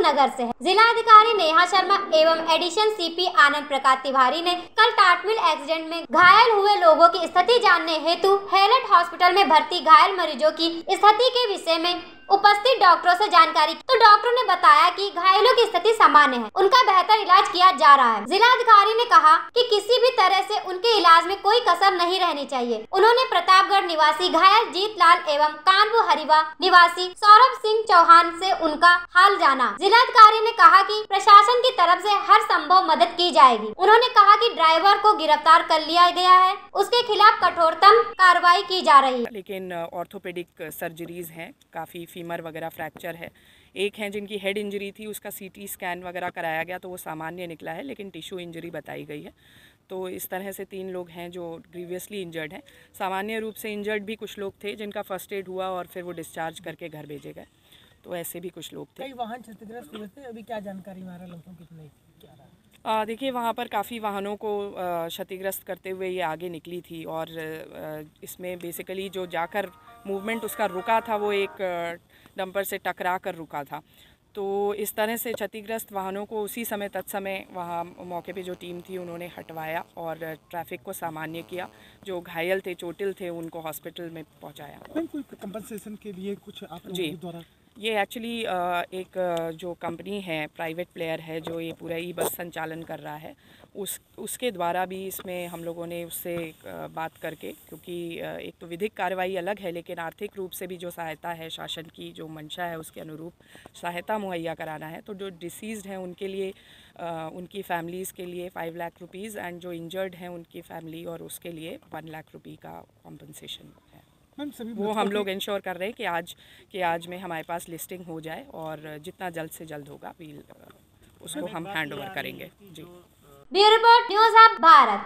नगर से है। जिला अधिकारी नेहा शर्मा एवं एडिशन सीपी आनंद प्रकाश तिवारी ने कल टाटमिल एक्सीडेंट में घायल हुए लोगों की स्थिति जानने हेतु हेलट हॉस्पिटल में भर्ती घायल मरीजों की स्थिति के विषय में उपस्थित डॉक्टरों से जानकारी तो डॉक्टरों ने बताया कि घायलों की स्थिति सामान्य है। उनका बेहतर इलाज किया जा रहा है। जिला अधिकारी ने कहा कि किसी भी तरह से उनके इलाज में कोई कसर नहीं रहनी चाहिए। उन्होंने प्रतापगढ़ निवासी घायल जीत लाल एवं कानपुर हरिवा निवासी सौरभ सिंह चौहान से उनका हाल जाना। जिलाधिकारी ने कहा की प्रशासन तरफ़ से हर संभव मदद की जाएगी। उन्होंने कहा कि ड्राइवर को गिरफ़्तार कर लिया गया है। उसके खिलाफ कठोरतम कार्रवाई की जा रही है। लेकिन ऑर्थोपेडिक सर्जरीज हैं, काफ़ी फीमर वगैरह फ्रैक्चर है। एक हैं जिनकी हेड इंजरी थी, उसका सीटी स्कैन वगैरह कराया गया तो वो सामान्य निकला है, लेकिन टिश्यू इंजरी बताई गई है। तो इस तरह से तीन लोग हैं जो ग्रीवियसली इंजर्ड हैं। सामान्य रूप से इंजर्ड भी कुछ लोग थे, जिनका फ़र्स्ट एड हुआ और फिर वो डिस्चार्ज करके घर भेजे गए। तो ऐसे भी कुछ लोग थे। कई वाहन क्षतिग्रस्त हुए थे अभी क्या जानकारी हमारा लोगों की नहीं क्या रहा? देखिए वहाँ पर काफ़ी वाहनों को क्षतिग्रस्त करते हुए ये आगे निकली थी और इसमें बेसिकली जो जाकर मूवमेंट उसका रुका था वो एक डंपर से टकरा कर रुका था। तो इस तरह से क्षतिग्रस्त वाहनों को उसी समय तत्समय वहाँ मौके पे जो टीम थी उन्होंने हटवाया और ट्रैफ़िक को सामान्य किया। जो घायल थे चोटिल थे उनको हॉस्पिटल में पहुँचाया। कोई कंपनसेशन के लिए कुछ आप जी। द्वारा ये एक्चुअली एक जो कंपनी है प्राइवेट प्लेयर है, जो ये पूरा ई बस संचालन कर रहा है, उस, उसके द्वारा भी इसमें हम लोगों ने उससे बात करके, क्योंकि एक तो विधिक कार्रवाई अलग है, लेकिन आर्थिक रूप से भी जो सहायता है, शासन की जो मंशा है, उसके अनुरूप सहायता मुहैया कराना है तो जो डिसीज़ हैं, उनके लिए उनकी फैमिलीज़ के लिए फाइव लाख रुपीज़ एंड जो इंजर्ड हैं, उनकी फैमिली और उसके लिए वन लाख रुपये का कॉम्पनसेशन है। मैम सभी वो हम लोग इंश्योर कर रहे हैं कि आज के आज में हमारे पास लिस्टिंग हो जाए और जितना जल्द से जल्द होगा वील उसको हम हैंड ओवर करेंगे। जी। Bureau report news of Bharat.